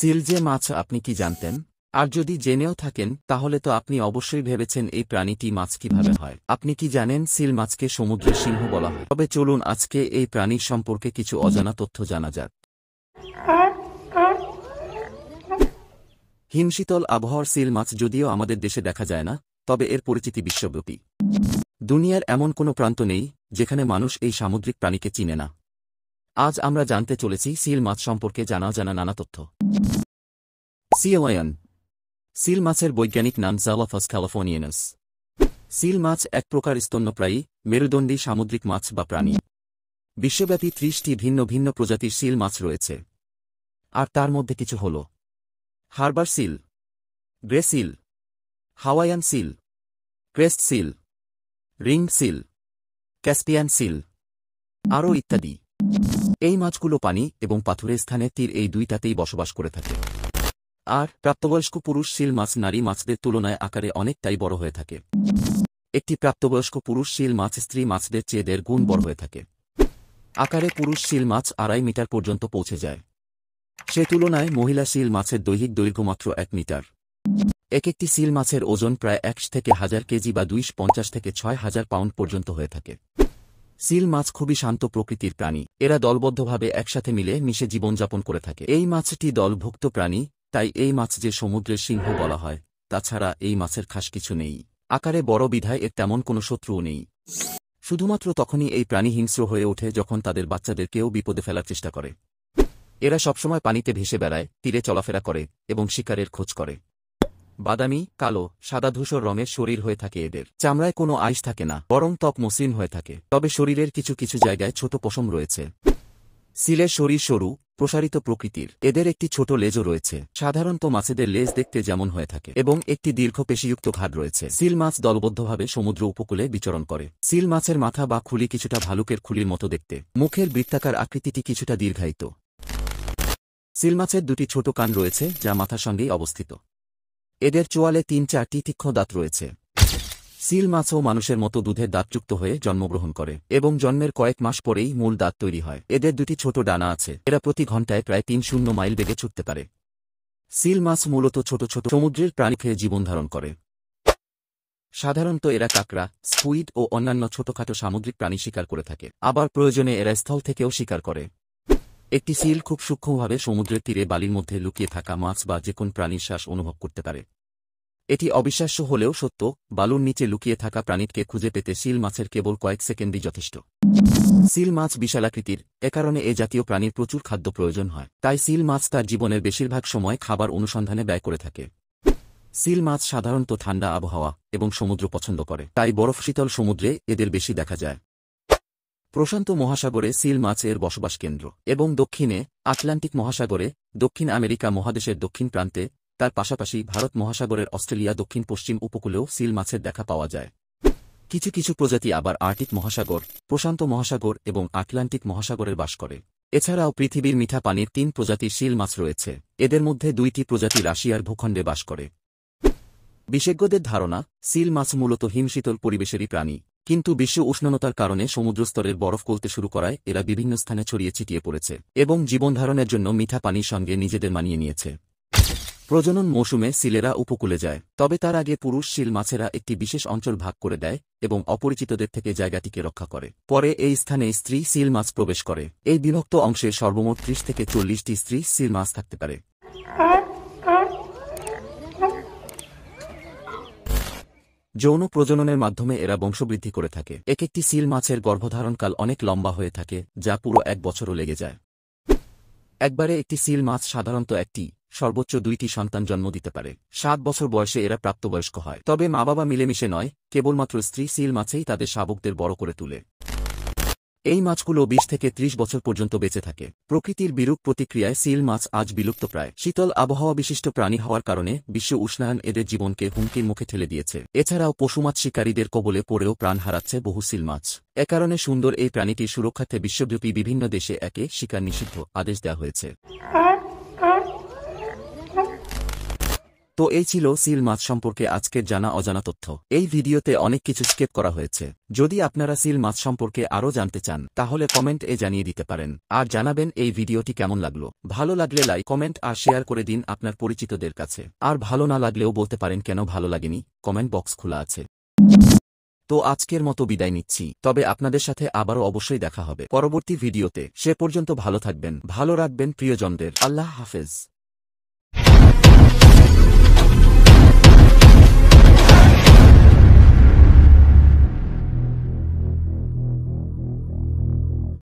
Seal যে মাছ আপনি কি জানতেন? আর যদি জেনেও থাকেন, তাহলে তো আপনি অবশ্যই ভেবেছেন এই প্রাণীটি মাছ কীভাবে হয়। আপনি কি জানেন সিল মাছকে সমুদ্রের সিংহ বলা হয়? তবে চলুন আজকে এই প্রাণীর সম্পর্কে কিছু অজানা তথ্য জানা যাক। হিমশীতল আবহাওয়ার সিল মাছ যদিও আমাদের দেশে দেখা যায় না, তবে এর পরিচিতি বিশ্বব্যাপী। দুনিয়ার এমন কোনো প্রান্ত নেই, যেখানে মানুষ এই সামুদ্রিক প্রাণীকে চিনে না। আজ আমরা জানতে চলেছি সিল মাছ সম্পর্কে জানা জানা নানা তথ্য। সিওয়ায়ান সিল মাছের বৈজ্ঞানিক নাম জালাফাস ক্যালিফোর্নিয়ানাস সিল মাছ এক প্রকার স্তন্যপ্রায়ী, মেরুদণ্ডী সামুদ্রিক মাছ বা প্রাণী। বিশ্বব্যাপী ত্রিশটি ভিন্ন ভিন্ন প্রজাতির সিল মাছ রয়েছে। আর তার মধ্যে কিছু হল। Harbour seal, grey seal, Hawaiian seal, crest seal, ring seal, Caspian seal, আরও ইত্যাদি। এই মাছগুলো পানি এবং পাথুরের স্থানে তীর এই দুইটাতেই বসবাস করে থাকে। আর প্রাপ্তবয়স্ক পুরুষ শিল মাছ নারী মাছদের তুলনায় আকারে অনেকটাই বড় হয়ে থাকে। একটি প্রাপ্তবয়স্ক পুরুষ শিল মাছ স্ত্রী মাছদের চেয়ে দেড় গুণ বড় হয়ে থাকে। আকারে পুরুষ শিল মাছ আড়াই মিটার পর্যন্ত পৌঁছে যায়। সে তুলনায় মহিলা শিল মাছের দৈহিক দৈর্ঘ্য মাত্র এক মিটার। এক একটি সিল মাছের ওজন প্রায় একশ থেকে হাজার কেজি বা দুইশ পঞ্চাশ থেকে ছয় হাজার পাউন্ড পর্যন্ত হয়ে থাকে। সিল মাছ খুবই শান্ত প্রকৃতির প্রাণী। এরা দলবদ্ধভাবে একসাথে মিলে মিশে জীবনযাপন করে থাকে। এই মাছটি দলভুক্ত প্রাণী, তাই এই মাছ যে সমুদ্রের সিংহ বলা হয়, তাছাড়া এই মাছের খাস কিছু নেই। আকারে বড় বিধায় এর তেমন কোনো শত্রুও নেই। শুধুমাত্র তখনই এই প্রাণী হিংস্র হয়ে ওঠে যখন তাদের বাচ্চাদেরকেও বিপদে ফেলার চেষ্টা করে। এরা সবসময় পানিতে ভেসে বেড়ায়, তীরে চলাফেরা করে এবং শিকারের খোঁজ করে। বাদামি, কালো, সাদা ধূসর রঙের শরীর হয়ে থাকে এদের। চামড়ায় কোনো আইস থাকে না, বরং ত্বক মসৃণ হয়ে থাকে। তবে শরীরের কিছু কিছু জায়গায় ছোট পশম রয়েছে। সিলের শরীর সরু, প্রসারিত প্রকৃতির। এদের একটি ছোট লেজও রয়েছে। সাধারণত মাছেদের লেজ দেখতে যেমন হয়ে থাকে এবং একটি দীর্ঘ পেশিযুক্ত ঘাট রয়েছে। সিল মাছ দলবদ্ধভাবে সমুদ্র উপকূলে বিচরণ করে। সিল মাছের মাথা বা খুলি কিছুটা ভালুকের খুলির মতো দেখতে। মুখের বৃত্তাকার আকৃতিটি কিছুটা দীর্ঘায়িত। সিল মাছের দুটি ছোট কান রয়েছে, যা মাথার সঙ্গেই অবস্থিত। এদের চোয়ালে তিন চারটি তীক্ষ্ণ দাঁত রয়েছে। সিল মাছও মানুষের মতো দুধের দাঁতযুক্ত হয়ে জন্মগ্রহণ করে এবং জন্মের কয়েক মাস পরেই মূল দাঁত তৈরি হয়। এদের দুটি ছোট ডানা আছে। এরা প্রতি ঘন্টায় প্রায় তিন শূন্য মাইল বেগে ছুটতে পারে। সিল মাছ মূলত ছোট ছোট সমুদ্রের প্রাণী খেয়ে জীবনধারণ করে। সাধারণত এরা কাকড়া, স্কুইড ও অন্যান্য ছোটখাটো সামুদ্রিক প্রাণী শিকার করে থাকে। আবার প্রয়োজনে এরা স্থল থেকেও শিকার করে। একটি সিল খুব সূক্ষ্মভাবে সমুদ্রের তীরে বালির মধ্যে লুকিয়ে থাকা মাছ বা যে কোন প্রাণীর শ্বাস অনুভব করতে পারে। এটি অবিশ্বাস্য হলেও সত্য, বালুর নিচে লুকিয়ে থাকা প্রাণীকে খুঁজে পেতে সিল মাছের কেবল কয়েক সেকেন্ডই যথেষ্ট। সিল মাছ বিশালাকৃতির এ কারণে এ জাতীয় প্রাণীর প্রচুর খাদ্য প্রয়োজন হয়, তাই সিল মাছ তার জীবনের বেশিরভাগ সময় খাবার অনুসন্ধানে ব্যয় করে থাকে। সিল মাছ সাধারণত ঠান্ডা আবহাওয়া এবং সমুদ্র পছন্দ করে, তাই বরফ শীতল সমুদ্রে এদের বেশি দেখা যায়। প্রশান্ত মহাসাগরে সিল মাছ এর বসবাস কেন্দ্র এবং দক্ষিণে আটলান্টিক মহাসাগরে, দক্ষিণ আমেরিকা মহাদেশের দক্ষিণ প্রান্তে, তার পাশাপাশি ভারত মহাসাগরের অস্ট্রেলিয়া দক্ষিণ পশ্চিম উপকূলেও সিল মাছের দেখা পাওয়া যায়। কিছু কিছু প্রজাতি আবার আর্টিক মহাসাগর, প্রশান্ত মহাসাগর এবং আটলান্টিক মহাসাগরের বাস করে। এছাড়াও পৃথিবীর মিঠা পানির তিন প্রজাতির শিল মাছ রয়েছে। এদের মধ্যে দুইটি প্রজাতি রাশিয়ার ভূখণ্ডে বাস করে। বিশেষজ্ঞদের ধারণা, সিল মাছ মূলত হিমশীতল পরিবেশেরই প্রাণী। কিন্তু বিশ্ব উষ্ণতার কারণে সমুদ্রস্তরের বরফ গলতে শুরু করায় এরা বিভিন্ন স্থানে ছড়িয়ে ছিটিয়ে পড়েছে এবং জীবনধারণের জন্য মিঠা পানির সঙ্গে নিজেদের মানিয়ে নিয়েছে। প্রজনন মৌসুমে সিলেরা উপকূলে যায়, তবে তার আগে পুরুষ শিল মাছেরা একটি বিশেষ অঞ্চল ভাগ করে দেয় এবং অপরিচিতদের থেকে জায়গাটিকে রক্ষা করে। পরে এই স্থানে স্ত্রী সিল মাছ প্রবেশ করে। এই বিভক্ত অংশে সর্বমোট ত্রিশ থেকে চল্লিশটি স্ত্রী সিল মাছ থাকতে পারে। যৌন প্রজননের মাধ্যমে এরা বংশবৃদ্ধি করে থাকে। এক একটি সিল মাছের গর্ভধারণকাল অনেক লম্বা হয়ে থাকে, যা পুরো এক বছরও লেগে যায়। একবারে একটি সিল মাছ সাধারণত একটি, সর্বোচ্চ দুইটি সন্তান জন্ম দিতে পারে। সাত বছর বয়সে এরা প্রাপ্তবয়স্ক হয়। তবে মা বাবা মিলেমিশে নয়, কেবলমাত্র স্ত্রী সিল মাছেই তাদের শাবকদের বড় করে তুলে। এই মাছগুলো বিশ থেকে ত্রিশ বছর পর্যন্ত বেঁচে থাকে। প্রকৃতির বিরূপ প্রতিক্রিয়ায় সিল মাছ আজ বিলুপ্ত প্রায়। শীতল আবহাওয়া বিশিষ্ট প্রাণী হওয়ার কারণে বিশ্ব উষ্ণায়ন এদের জীবনকে হুমকির মুখে ঠেলে দিয়েছে। এছাড়াও পশু মাছ শিকারীদের কবলে পড়েও প্রাণ হারাচ্ছে বহু সিল মাছ। এ কারণে সুন্দর এই প্রাণীটির সুরক্ষার্থে বিশ্বব্যাপী বিভিন্ন দেশে একে শিকার নিষিদ্ধ আদেশ দেওয়া হয়েছে। তো এই ছিল সিল মাছ সম্পর্কে আজকের জানা অজানা তথ্য। এই ভিডিওতে অনেক কিছু স্কেপ করা হয়েছে। যদি আপনারা সিল মাছ সম্পর্কে আরও জানতে চান, তাহলে কমেন্ট এ জানিয়ে দিতে পারেন। আর জানাবেন এই ভিডিওটি কেমন লাগল। ভালো লাগলে লাইক, কমেন্ট আর শেয়ার করে দিন আপনার পরিচিতদের কাছে। আর ভালো না লাগলেও বলতে পারেন কেন ভালো লাগেনি? কমেন্ট বক্স খোলা আছে। তো আজকের মতো বিদায় নিচ্ছি। তবে আপনাদের সাথে আবারও অবশ্যই দেখা হবে। পরবর্তী ভিডিওতে। সে পর্যন্ত ভালো থাকবেন। ভালো রাখবেন প্রিয়জনদের। আল্লাহ হাফেজ।